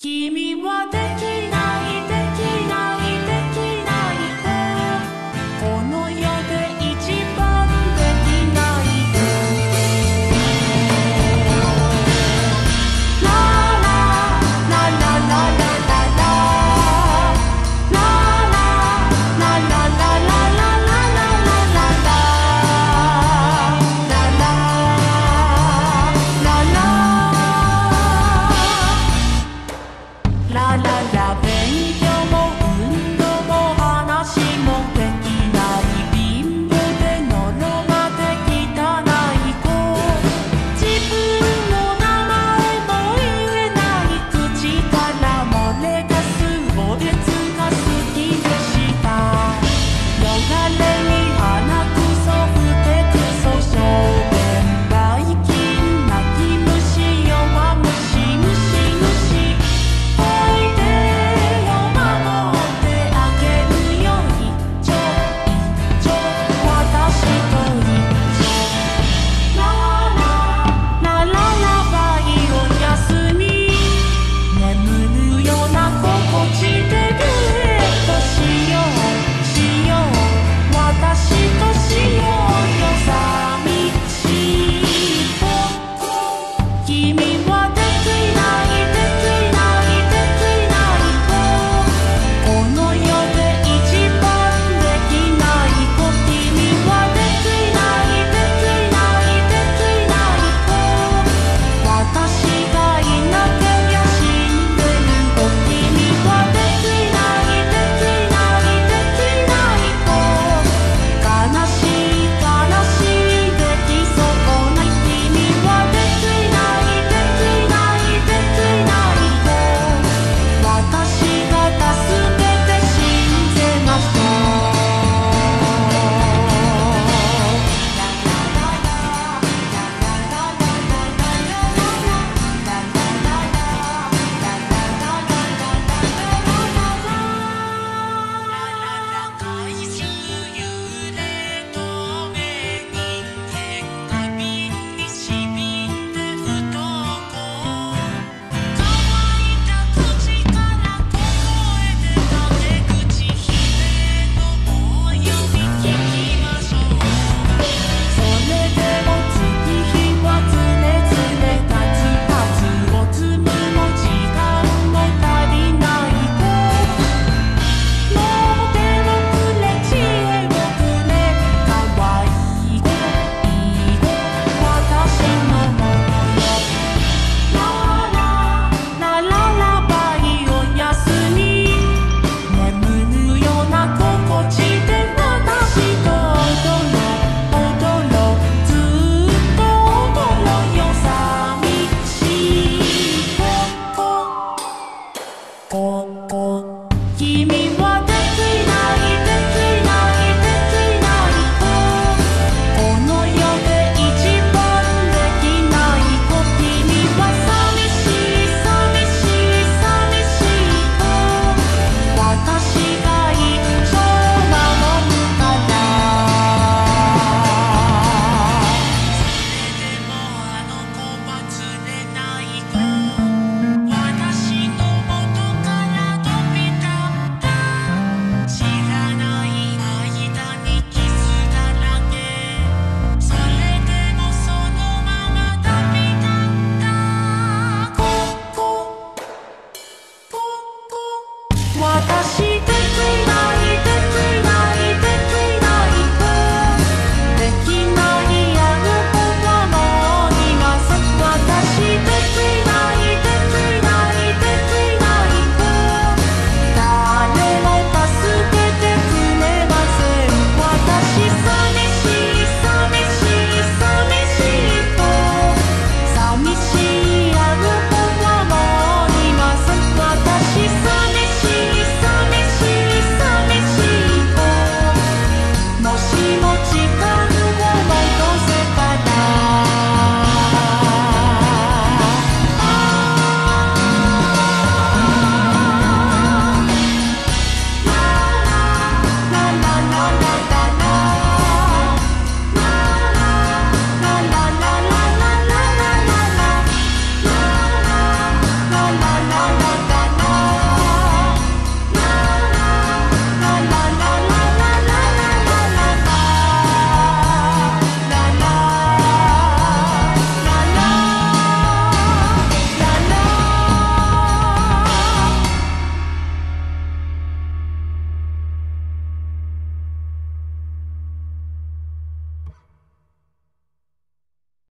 君は